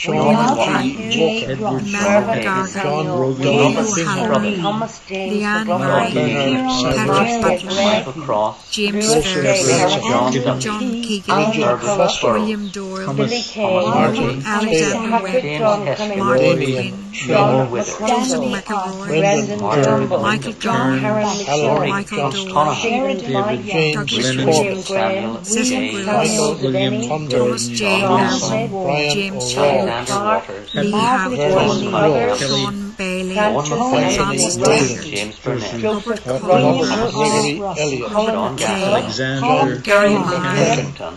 Sean G. Edward Sharp, John Rogan, Thomas Thomas James, Patrick Patrick, James Ferris, John Keegan, William Doyle, Alexander Webb, Martin Green, Joseph McElroy, Michael John, Michael Doyle, Douglas Richard, Cecil Williams, Thomas J. Allen, James Shire, Clark, Lee Howard, Bailey, Bailey, Francis David, Robert Cole, Gary Martin,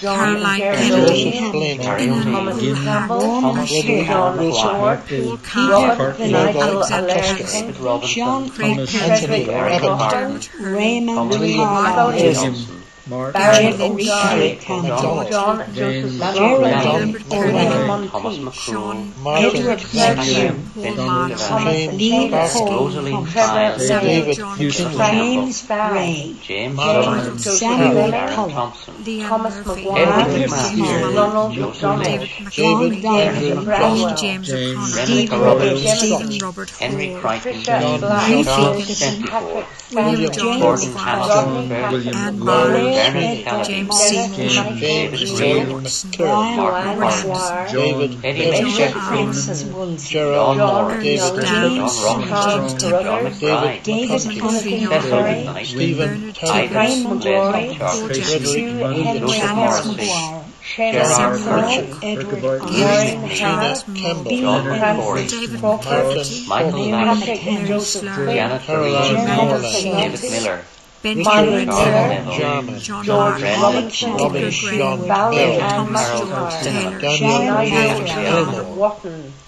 Caroline Kennedy, Ian Hart, Sheehan, Paul Carver, Alexander John Craig Kennedy, Raymond William Mark, Barry O'Reilly, John Joseph Thomas Sean, Edward Bertram, Thomas Neil Cole, James Barry, James Samuel Pollock, Thomas McGuire, Ronald McDonald, David Donovan, James O'Connor, Stephen Robert Henry Crichton, John Griffin, Patrick William James Fowler, Anne Barnes, James Seaton, James Jones, Brian West, David John Gerald Moore, David James Strong, David McConaughey, Stephen Tyler, Frederick Henry Charles Shannon Merchant, Edward Warren Campbell, John McCory, Michael Mack, Joseph, Brianna Carew, Miller, Ben Margaret John, John Thomas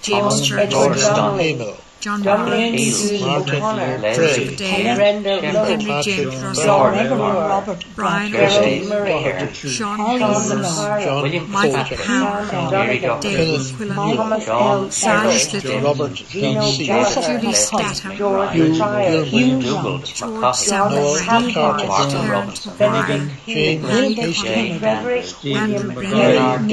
James Church, John Williams, Julie O'Connor, Joseph Dale, Henry James Russell, Brian Sean Collins, Michael Pam, David Quillan, Silas Robert Julie Statham, Hugh George Selwyn, Terence McBride, Wilbur Kennedy, Andrew Brennan,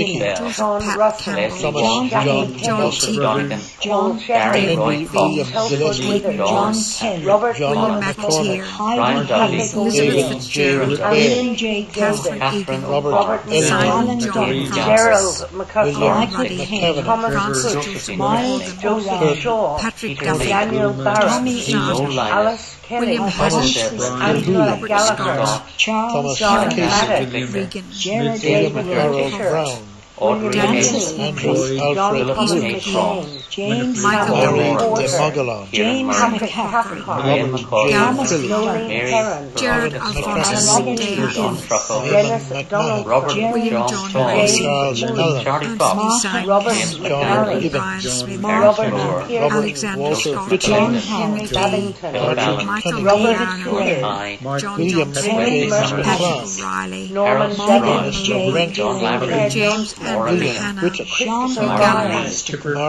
Pat Campbell, John Teagan, John Gary William Telford John Kelly, Robert William McTeer, Brian Duffy, Elizabeth J. Gilbert, Catherine Robert Simon Gerald McCutcheon, Thomas Francis, Miles Joseph Shaw, Patrick Duffy, Daniel Barrett, Tommy Jones, Alice Kelly, William Hodges, Angela Gallagher, John Gerald Audrey Dancing, Henry, Alfred, Philip Strong, James Michael Porter, James McCaffrey, Ian McCoy, James Alphonsus, Dennis Donald, James William John Mason, Charlie Fox, Robert Evans, Robert John John James Hannah, Sean Montgomery,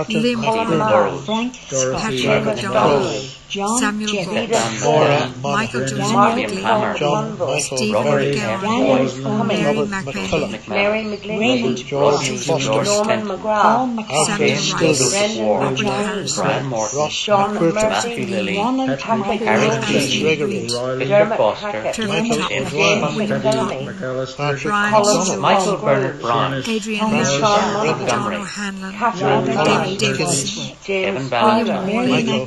Lim Holland, Frank Patrick McDonald, John Samuel Jeffrey, Laura, Michael Joseph Quigley, Stephen McGill, Mary McMahon, Mary McLean, George Norman McGrath, Samuel Rice, Robert Harris, Sean Murphy, Lilly, Harry G. Gregory, Peter Foster, James Michael Bernard Brown, Adrian Montgomery, Catherine David Davidson, Evan Ballant, Michael